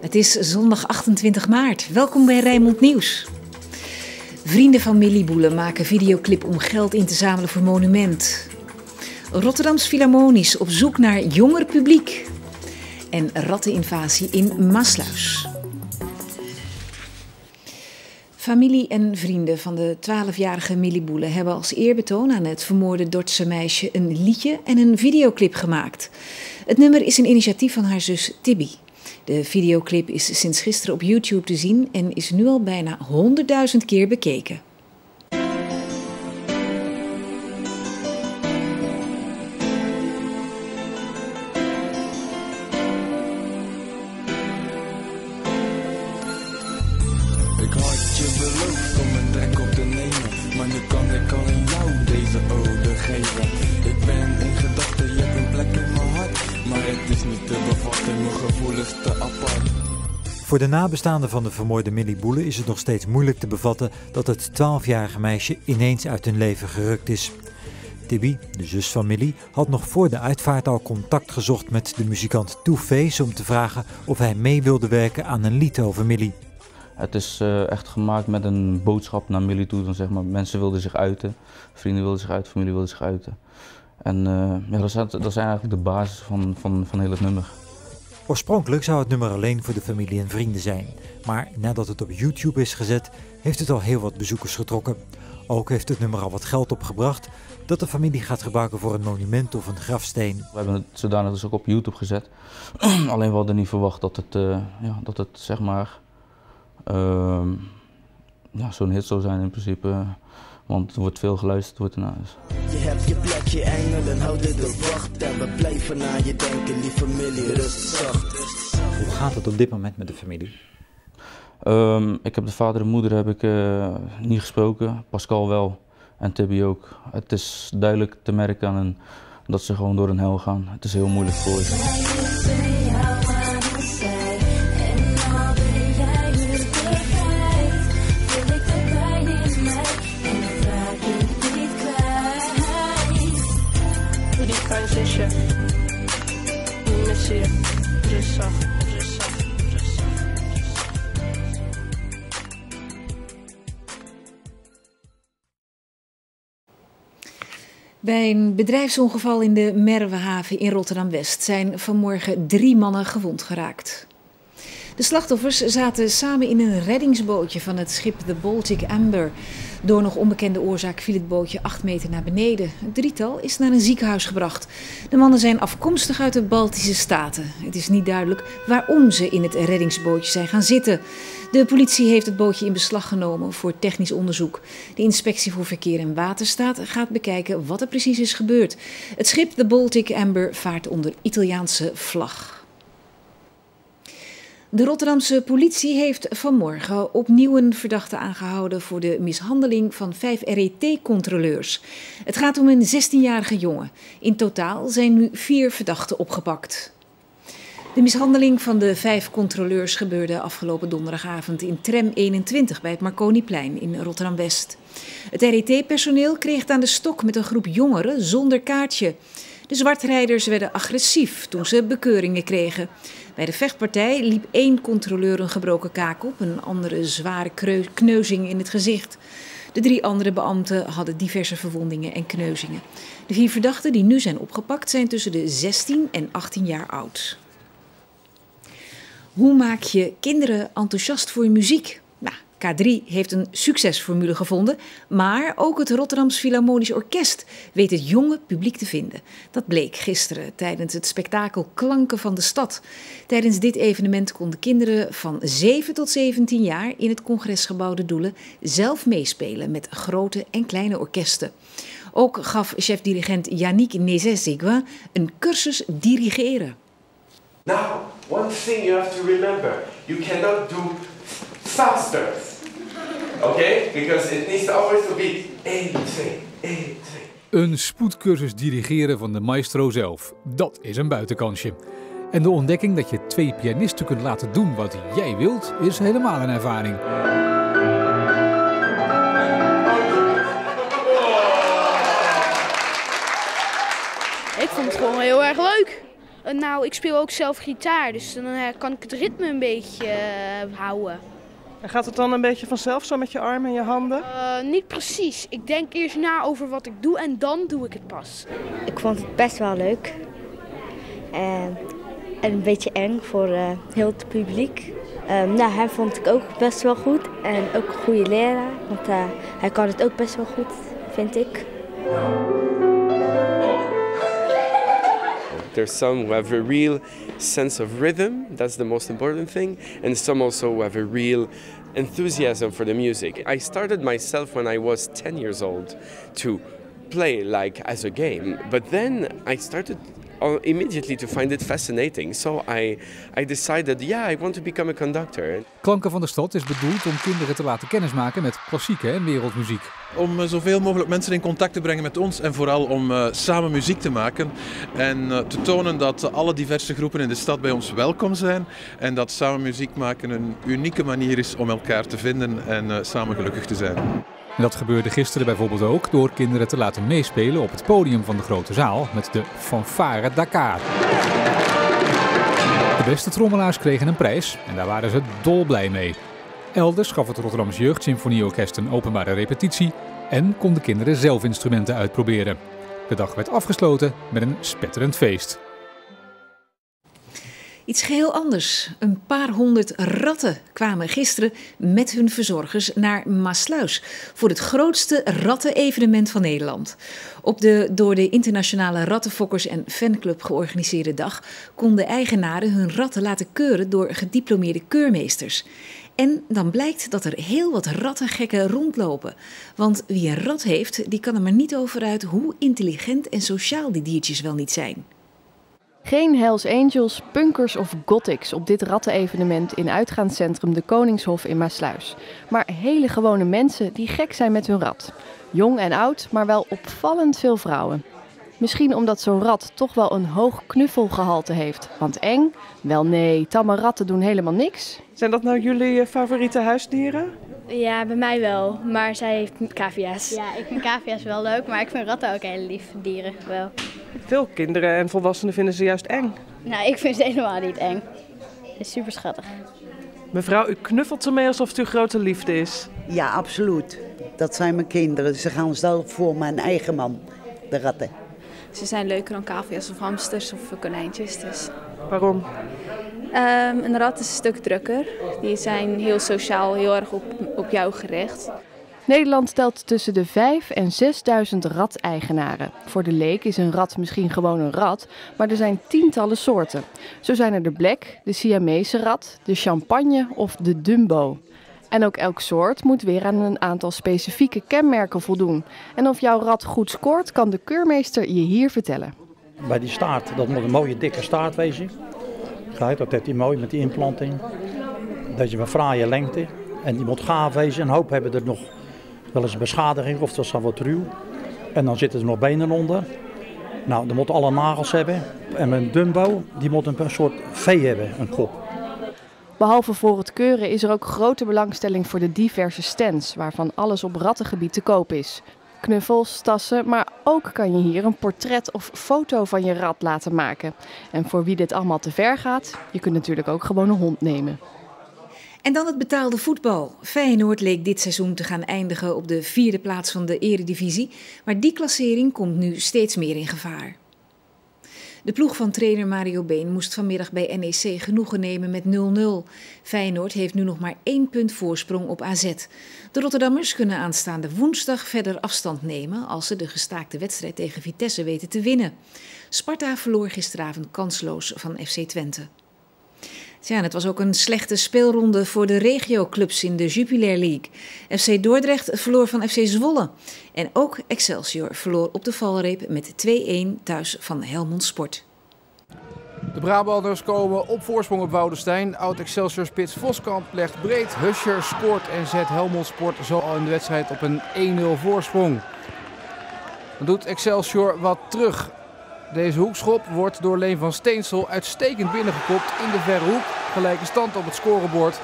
Het is zondag 28 maart. Welkom bij Rijnmond Nieuws. Vrienden van Millie Boelen maken videoclip om geld in te zamelen voor monument. Rotterdams Philharmonisch op zoek naar jonger publiek. En ratteninvasie in Maasluis. Familie en vrienden van de 12-jarige Millie hebben als eerbetoon aan het vermoorde Dordtse meisje een liedje en een videoclip gemaakt. Het nummer is een initiatief van haar zus Tibby. De videoclip is sinds gisteren op YouTube te zien en is nu al bijna 100.000 keer bekeken. Nu kan ik alleen jou deze ode geven. Ik ben in gedachten, je hebt een plek in mijn hart, maar het is niet te bevatten, mijn gevoelens te apart. Voor de nabestaanden van de vermoorde Millie Boele is het nog steeds moeilijk te bevatten dat het 12-jarige meisje ineens uit hun leven gerukt is. Tibby, de zus van Millie, had nog voor de uitvaart al contact gezocht met de muzikant Two Face om te vragen of hij mee wilde werken aan een lied over Millie. Het is eh, echt gemaakt met een boodschap naar Millie toe. Dan zeg maar, mensen wilden zich uiten, vrienden wilden zich uiten, familie wilde zich uiten. En eh, ja, dat, is, dat is eigenlijk de basis van, van, van heel het nummer. Oorspronkelijk zou het nummer alleen voor de familie en vrienden zijn, maar nadat het op YouTube is gezet, heeft het al heel wat bezoekers getrokken. Ook heeft het nummer al wat geld opgebracht dat de familie gaat gebruiken voor een monument of een grafsteen. We hebben het zodanig dus ook op YouTube gezet. alleen we hadden niet verwacht dat het, eh, ja, dat het zeg maar ja, zo'n hit zou zijn in principe. Want er wordt veel geluisterd, wordt ernaar. Dus. Je hebt je plekje engelen, houden de wacht en we blijven aan je denken, lieve familie, rust zacht. Hoe gaat het op dit moment met de familie? Ehm, ik heb de vader en moeder heb ik, eh, niet gesproken, Pascal wel en Tibby ook. Het is duidelijk te merken aan hen dat ze gewoon door een hel gaan. Het is heel moeilijk voor ze. Bij een bedrijfsongeval in de Merwehaven in Rotterdam-West zijn vanmorgen drie mannen gewond geraakt. De slachtoffers zaten samen in een reddingsbootje van het schip de Baltic Amber. Door nog onbekende oorzaak viel het bootje acht meter naar beneden. Het drietal is naar een ziekenhuis gebracht. De mannen zijn afkomstig uit de Baltische Staten. Het is niet duidelijk waarom ze in het reddingsbootje zijn gaan zitten. De politie heeft het bootje in beslag genomen voor technisch onderzoek. De inspectie voor verkeer en waterstaat gaat bekijken wat er precies is gebeurd. Het schip de Baltic Amber vaart onder Italiaanse vlag. De Rotterdamse politie heeft vanmorgen opnieuw een verdachte aangehouden voor de mishandeling van vijf RET-controleurs. Het gaat om een 16-jarige jongen. In totaal zijn nu vier verdachten opgepakt. De mishandeling van de vijf controleurs gebeurde afgelopen donderdagavond in tram 21 bij het Marconiplein in Rotterdam-West. Het RET-personeel kreeg het aan de stok met een groep jongeren zonder kaartje. De zwartrijders werden agressief toen ze bekeuringen kregen. Bij de vechtpartij liep één controleur een gebroken kaak op, een andere zware kneuzing in het gezicht. De drie andere beambten hadden diverse verwondingen en kneuzingen. De vier verdachten die nu zijn opgepakt zijn tussen de 16 en 18 jaar oud. Hoe maak je kinderen enthousiast voor muziek? Nou, K3 heeft een succesformule gevonden, maar ook het Rotterdams Philharmonisch Orkest weet het jonge publiek te vinden. Dat bleek gisteren tijdens het spektakel Klanken van de Stad. Tijdens dit evenement konden kinderen van 7 tot 17 jaar in het congresgebouw De Doelen zelf meespelen met grote en kleine orkesten. Ook gaf chef-dirigent Yannick Nézet-Seguin een cursus dirigeren. Now, one thing you have to remember, you cannot do faster. Okay? Because it needs always to be 1, 2, 1, 2. Een spoedcursus dirigeren van de maestro zelf. Dat is een buitenkansje. En de ontdekking dat je twee pianisten kunt laten doen wat jij wilt, is helemaal een ervaring. Ik vond het gewoon heel erg leuk. Nou, ik speel ook zelf gitaar, dus dan eh, kan ik het ritme een beetje eh, houden. En gaat het dan een beetje vanzelf zo met je armen en je handen? Eh, niet precies. Ik denk eerst na over wat ik doe en dan doe ik het pas. Ik vond het best wel leuk. En, en een beetje eng voor eh, heel het publiek. Ehm, nou, hem vond ik ook best wel goed. En ook een goede leraar. Want eh, hij kan het ook best wel goed, vind ik. There's some who have a real sense of rhythm, that's the most important thing, and some also who have a real enthusiasm for the music. I started myself when I was 10 years old to play like as a game, but then I started immediately to find it fascinating. So I, I decided, yeah, I want to become a conductor. Klanken van de Stad is bedoeld om kinderen te laten kennismaken met klassieke en wereldmuziek. Om eh, zoveel mogelijk mensen in contact te brengen met ons en vooral om eh, samen muziek te maken. En eh, te tonen dat alle diverse groepen in de stad bij ons welkom zijn. En dat samen muziek maken een unieke manier is om elkaar te vinden en eh, samen gelukkig te zijn. En dat gebeurde gisteren bijvoorbeeld ook door kinderen te laten meespelen op het podium van de grote zaal met de Fanfare Dakar. De beste trommelaars kregen een prijs en daar waren ze dolblij mee. Elders gaf het Rotterdams Jeugdsymfonieorkest een openbare repetitie en konden kinderen zelf instrumenten uitproberen. De dag werd afgesloten met een spetterend feest. Iets geheel anders. Een paar honderd ratten kwamen gisteren met hun verzorgers naar Maasluis voor het grootste rattenevenement van Nederland. Op de door de Internationale Rattenfokkers en Fanclub georganiseerde dag konden eigenaren hun ratten laten keuren door gediplomeerde keurmeesters. En dan blijkt dat er heel wat rattengekken rondlopen. Want wie een rat heeft, die kan er maar niet over uit hoe intelligent en sociaal die diertjes wel niet zijn. Geen Hells Angels, punkers of gothics op dit rattenevenement in uitgaanscentrum De Koningshof in Maasluis. Maar hele gewone mensen die gek zijn met hun rat. Jong en oud, maar wel opvallend veel vrouwen. Misschien omdat zo'n rat toch wel een hoog knuffelgehalte heeft. Want eng? Wel nee, tamme ratten doen helemaal niks. Zijn dat nou jullie eh, favoriete huisdieren? Ja, bij mij wel, maar zij heeft cavia's. Ja, ik vind cavia's wel leuk, maar ik vind ratten ook hele lief dieren wel. Veel kinderen en volwassenen vinden ze juist eng. Nou, ik vind ze helemaal niet eng. Het is super schattig. Mevrouw, u knuffelt ze mee alsof het uw grote liefde is. Ja, absoluut. Dat zijn mijn kinderen. Ze gaan zelf voor mijn eigen man, de ratten. Ze zijn leuker dan cavia's of hamsters of konijntjes. Dus. Waarom? Ehm, een rat is een stuk drukker. Die zijn heel sociaal, heel erg op, op jou gericht. Nederland telt tussen de 5 en 6000 rateigenaren. Voor de leek is een rat misschien gewoon een rat, maar er zijn tientallen soorten. Zo zijn er de black, de Siamese rat, de champagne of de dumbo. En ook elk soort moet weer aan een aantal specifieke kenmerken voldoen. En of jouw rat goed scoort, kan de keurmeester je hier vertellen. Bij die staart, dat moet een mooie dikke staart wezen. Dat heeft hij mooi met die implanting. Dat je een fraaie lengte. En die moet gaaf wezen. Een hoop hebben er nog wel eens beschadiging of dat is dan wat ruw. En dan zitten er nog benen onder. Nou, dan moet alle nagels hebben. En een dumbo, die moet een soort vee hebben, een kop. Behalve voor het keuren is er ook grote belangstelling voor de diverse stands, waarvan alles op rattengebied te koop is. Knuffels, tassen, maar ook kan je hier een portret of foto van je rat laten maken. En voor wie dit allemaal te ver gaat, je kunt natuurlijk ook gewoon een hond nemen. En dan het betaalde voetbal. Feyenoord leek dit seizoen te gaan eindigen op de vierde plaats van de eredivisie. Maar die klassering komt nu steeds meer in gevaar. De ploeg van trainer Mario Been moest vanmiddag bij NEC genoegen nemen met 0-0. Feyenoord heeft nu nog maar één punt voorsprong op AZ. De Rotterdammers kunnen aanstaande woensdag verder afstand nemen als ze de gestaakte wedstrijd tegen Vitesse weten te winnen. Sparta verloor gisteravond kansloos van FC Twente. Ja, en het was ook een slechte speelronde voor de regioclubs in de Jupiler League. FC Dordrecht verloor van FC Zwolle. En ook Excelsior verloor op de valreep met 2-1 thuis van Helmond Sport. De Brabanders komen op voorsprong op Woudenstein. Oud-Excelsior-spits Voskamp legt breed. Huscher scoort en zet Helmond Sport zo al in de wedstrijd op een 1-0 voorsprong. Dan doet Excelsior wat terug. Deze hoekschop wordt door Leen van Steensel uitstekend binnengekopt in de verre hoek. Gelijke stand op het scorebord.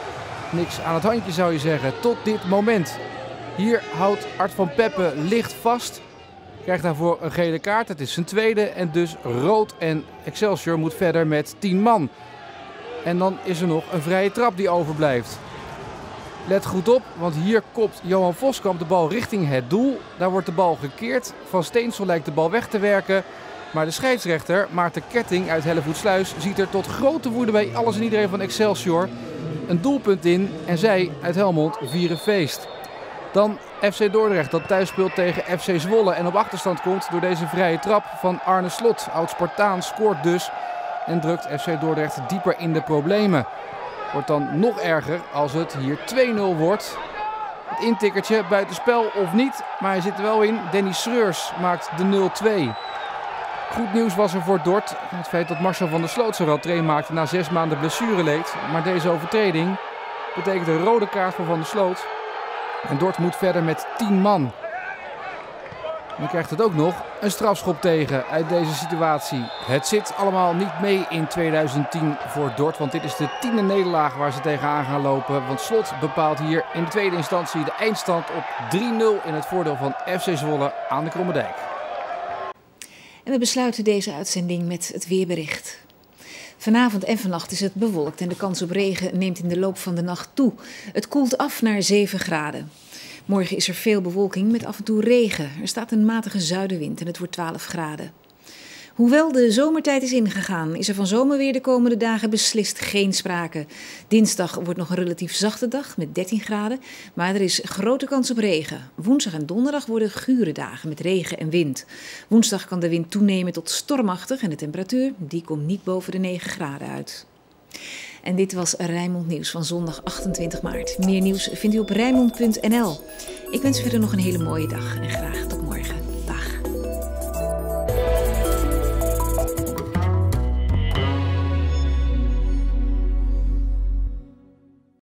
Niks aan het handje zou je zeggen, tot dit moment. Hier houdt Art van Peppe licht vast. Krijgt daarvoor een gele kaart. Het is zijn tweede en dus rood. En Excelsior moet verder met 10 man. En dan is er nog een vrije trap die overblijft. Let goed op, want hier kopt Johan Voskamp de bal richting het doel. Daar wordt de bal gekeerd. Van Steensel lijkt de bal weg te werken. Maar de scheidsrechter, Maarten Ketting uit Hellevoetsluis, ziet er tot grote woede bij alles en iedereen van Excelsior een doelpunt in. En zij uit Helmond vieren feest. Dan FC Dordrecht dat thuis speelt tegen FC Zwolle en op achterstand komt door deze vrije trap van Arne Slot. Oud-Spartaan scoort dus en drukt FC Dordrecht dieper in de problemen. Wordt dan nog erger als het hier 2-0 wordt. Het intikkertje buitenspel of niet, maar hij zit er wel in. Danny Schreurs maakt de 0-2. Goed nieuws was er voor Dort. Het feit dat Marcel van der Sloot zijn rentree maakte na zes maanden blessureleed. Maar deze overtreding betekent een rode kaart voor Van der Sloot. En Dort moet verder met 10 man. Dan krijgt het ook nog een strafschop tegen uit deze situatie. Het zit allemaal niet mee in 2010 voor Dort. Want dit is de tiende nederlaag waar ze tegenaan gaan lopen. Want Slot bepaalt hier in de tweede instantie de eindstand op 3-0 in het voordeel van FC Zwolle aan de Krommerdijk. En we besluiten deze uitzending met het weerbericht. Vanavond en vannacht is het bewolkt en de kans op regen neemt in de loop van de nacht toe. Het koelt af naar 7 graden. Morgen is er veel bewolking met af en toe regen. Er staat een matige zuidenwind en het wordt 12 graden. Hoewel de zomertijd is ingegaan, is er van zomerweer de komende dagen beslist geen sprake. Dinsdag wordt nog een relatief zachte dag met 13 graden, maar er is grote kans op regen. Woensdag en donderdag worden gure dagen met regen en wind. Woensdag kan de wind toenemen tot stormachtig en de temperatuur die komt niet boven de 9 graden uit. En dit was Rijnmond Nieuws van zondag 28 maart. Meer nieuws vindt u op rijnmond.nl. Ik wens u verder nog een hele mooie dag en graag